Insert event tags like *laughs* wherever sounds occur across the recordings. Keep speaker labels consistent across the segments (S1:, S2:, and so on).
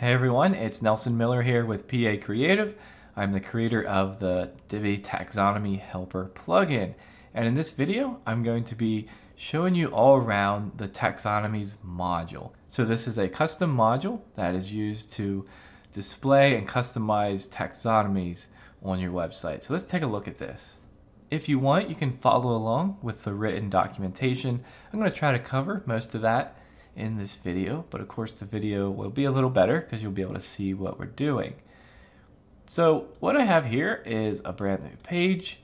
S1: Hey everyone, it's Nelson Miller here with Pee-Aye Creative. I'm the creator of the Divi Taxonomy Helper plugin. And in this video, I'm going to be showing you all around the taxonomies module. So this is a custom module that is used to display and customize taxonomies on your website. So let's take a look at this. If you want, you can follow along with the written documentation. I'm going to try to cover most of that in this video, but of course the video will be a little better because you'll be able to see what we're doing. So what I have here is a brand new page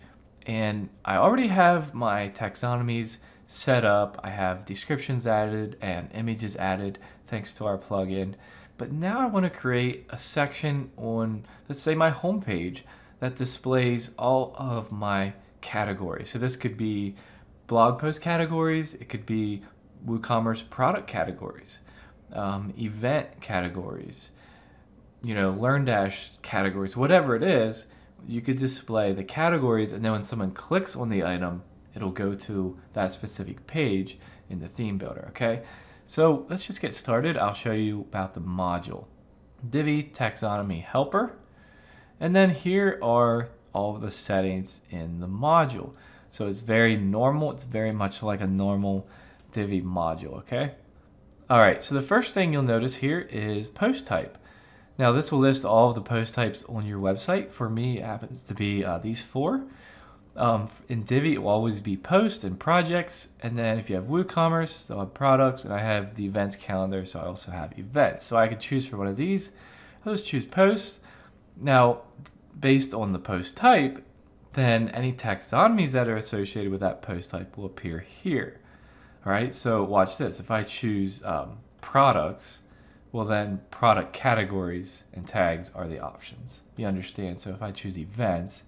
S1: and I already have my taxonomies set up. I have descriptions added and images added thanks to our plugin. But now I want to create a section on, let's say my homepage that displays all of my categories. So this could be blog post categories, it could be WooCommerce product categories, um, event categories, you know, LearnDash categories, whatever it is, you could display the categories and then when someone clicks on the item, it'll go to that specific page in the theme builder, okay? So let's just get started. I'll show you about the module. Divi Taxonomy Helper. And then here are all the settings in the module. So it's very normal. It's very much like a normal Divi module, okay? All right, so the first thing you'll notice here is post type. Now this will list all of the post types on your website. For me, it happens to be uh, these four. Um, in Divi, it will always be posts and projects. And then if you have WooCommerce, they'll have products. And I have the events calendar, so I also have events. So I could choose for one of these. I'll just choose posts. Now, based on the post type, then any taxonomies that are associated with that post type will appear here. All right, so watch this. If I choose um, products, well then product categories and tags are the options. You understand? So if I choose events,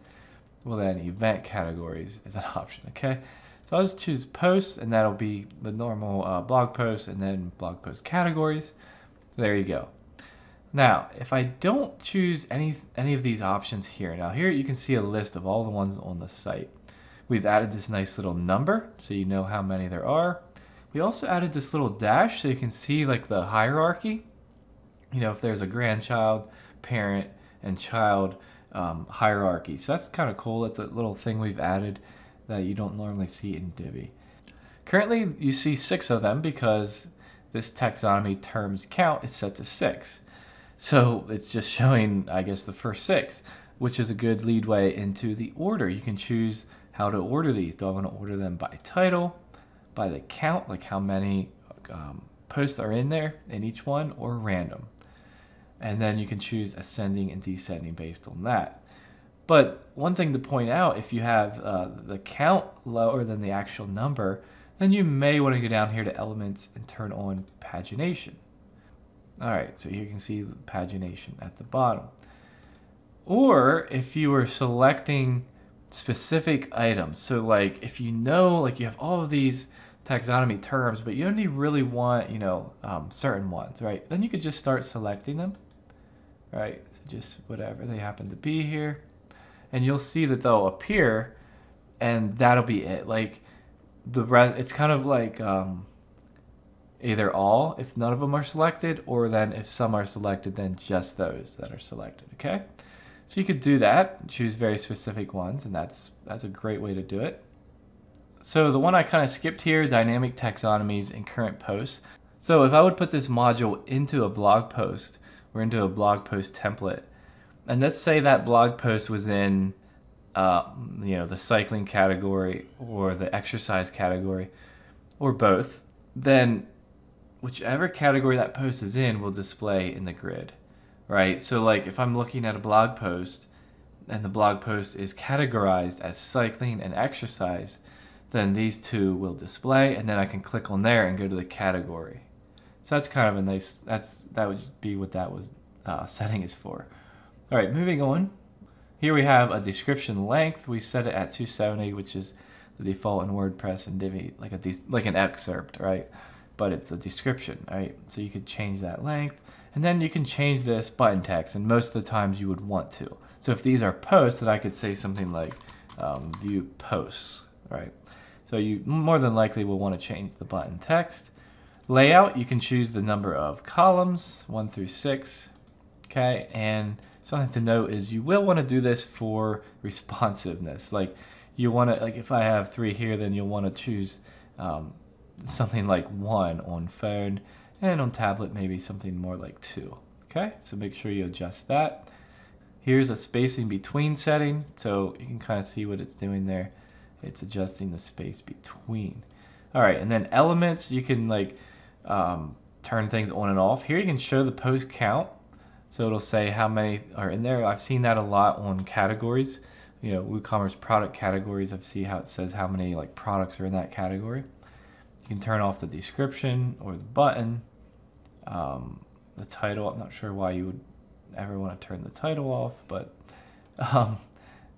S1: well then event categories is an *laughs* option, okay? So I'll just choose posts and that'll be the normal uh, blog post and then blog post categories. So there you go. Now, if I don't choose any, any of these options here, now here you can see a list of all the ones on the site. We've added this nice little number so you know how many there are. We also added this little dash so you can see like the hierarchy. You know, if there's a grandchild, parent, and child um, hierarchy. So that's kind of cool. That's a little thing we've added that you don't normally see in Divi. Currently, you see six of them because this taxonomy terms count is set to six. So it's just showing, I guess, the first six, which is a good lead way into the order. You can choose how to order these. Do I want to order them by title, by the count, like how many um, posts are in there in each one, or random. And then you can choose ascending and descending based on that. But one thing to point out, if you have uh, the count lower than the actual number, then you may want to go down here to elements and turn on pagination. All right, so you can see pagination at the bottom. Or if you were selecting specific items, so like if you know, like you have all of these taxonomy terms, but you only really want, you know, um, certain ones, right? Then you could just start selecting them, right? So just whatever they happen to be here. And you'll see that they'll appear and that'll be it. Like the rest, it's kind of like um, either all if none of them are selected, or then if some are selected, then just those that are selected, okay? So you could do that, choose very specific ones, and that's, that's a great way to do it. So the one I kind of skipped here, dynamic taxonomies and current posts. So if I would put this module into a blog post or into a blog post template, and let's say that blog post was in uh, you know the cycling category or the exercise category or both, then whichever category that post is in will display in the grid, right? So like if I'm looking at a blog post and the blog post is categorized as cycling and exercise, then these two will display and then I can click on there and go to the category. So that's kind of a nice, that's that would be what that was uh, *laughs* setting is for. All right, moving on. Here we have a description length. We set it at 270, which is the default in WordPress and Divi, like a like an excerpt, right? But it's a description, right? So you could change that length. And then you can change this button text, and most of the times you would want to. So if these are posts, then I could say something like um, view posts, right? So you more than likely will want to change the button text. Layout, you can choose the number of columns, one through six, Okay, and something to note is you will want to do this for *laughs* responsiveness. Like you want to, like if I have three here, then you'll want to choose um, something like one on phone and on tablet, maybe something more like two. Okay, so make sure you adjust that. Here's a spacing between setting, so you can kind of see what it's doing there. It's adjusting the space between. All right, and then elements, you can like um, turn things on and off. Here you can show the post count. So it'll say how many are in there. I've seen that a lot on categories. You know, WooCommerce product categories. I've seen how it says how many like products are in that category. You can turn off the description or the button, um, the title. I'm not sure why you would ever want to turn the title off, but *laughs* um,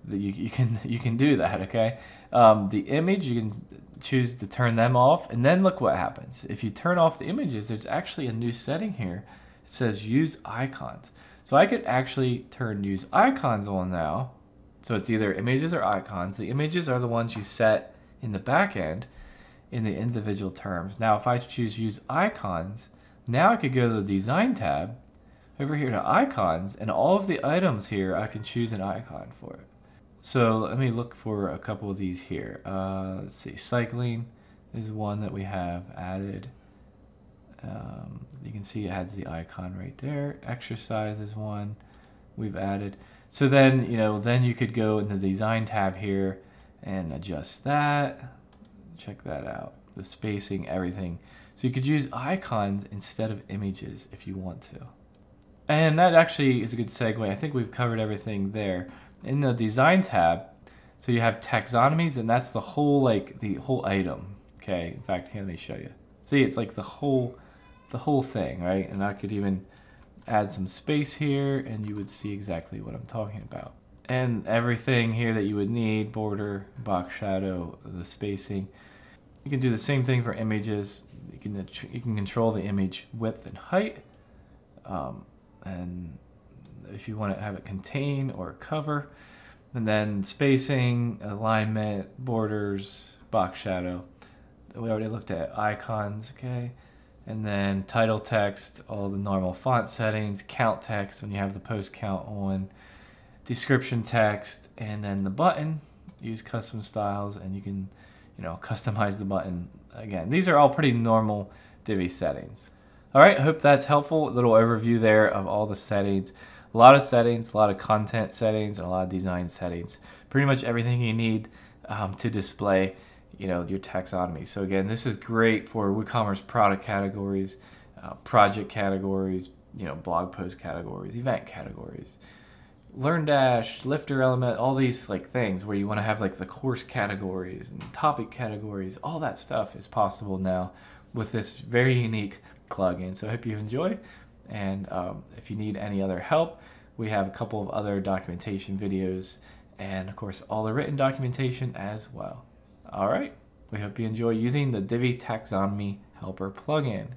S1: you, you can *laughs* you can do that. Okay. Um, the image you can choose to turn them off, and then look what happens. If you turn off the images, there's actually a new setting here. It says use icons. So I could actually turn use icons on now. So it's either images or icons. The images are the ones you set in the back end in the individual terms. Now, if I choose use icons, now I could go to the design tab over here to icons and all of the items here, I can choose an icon for it. So let me look for a couple of these here. Uh, let's see, cycling is one that we have added. Um, you can see it has the icon right there. Exercise is one we've added. So then, you know, then you could go in the design tab here and adjust that. Check that out. The spacing, everything. So you could use icons instead of images if you want to. And that actually is a good segue. I think we've covered everything there. In the design tab, so you have taxonomies and that's the whole like the whole item. Okay, in fact, here let me show you. See, it's like the whole the whole thing, right? And I could even add some space here and you would see exactly what I'm talking about. And everything here that you would need, border, box shadow, the spacing. You can do the same thing for images. You can, you can control the image width and height. Um, and if you want to have it contain or cover. And then spacing, alignment, borders, box shadow. We already looked at icons, okay? And then title text, all the normal font settings, count text when you have the post count on, description text, and then the button, use custom styles, and you can, you know, *laughs* customize the button. Again, these are all pretty normal Divi settings. All right, hope that's helpful. A little overview there of all the settings. A lot of settings, a lot of content settings, and a lot of design settings. Pretty much everything you need um, to display you know, your taxonomy. So again, this is great for WooCommerce product categories, uh, project categories, you know, blog post categories, event categories, LearnDash, LifterLMS, all these like things where you want to have like the course categories and topic categories, all that stuff is possible now with this very unique plugin. So I hope you enjoy. And um, if you need any other help, we have a couple of other documentation videos and of course all the written documentation as well. All right, we hope you enjoy using the Divi Taxonomy Helper plugin.